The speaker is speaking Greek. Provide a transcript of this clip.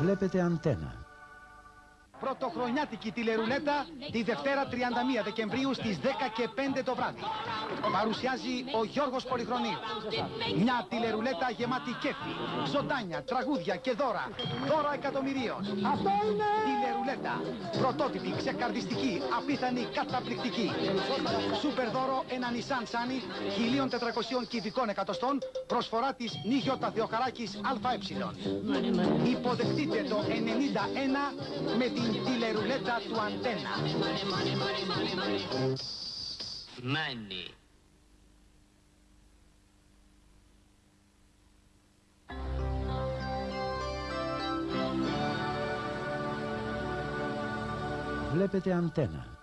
Βλέπετε αντένα. Πρωτοχρονιάτικη τηλερουλέτα τη Δευτέρα 31 Δεκεμβρίου στις 10 και 5 το βράδυ. Παρουσιάζει ο Γιώργος Πολυχρονίου. Μια τηλερουλέτα γεμάτη κέφι, ζωντάνια, τραγούδια και δώρα. Δώρα εκατομμυρίων. Αυτό είναι... Τηλερουλέτα. Πρωτότυπη, ξεκαρδιστική, απίθανη, καταπληκτική. Σούπερ δώρο ένα Nissan Sunny 1400 κυβικών εκατοστών. Προσφορά της Νίγιωτα Θεοχαράκης ΑΕ. Υποδεχτείτε το 91 με την τηλερουλέτα του Αντένα. Money. Βλέπετε αντένα.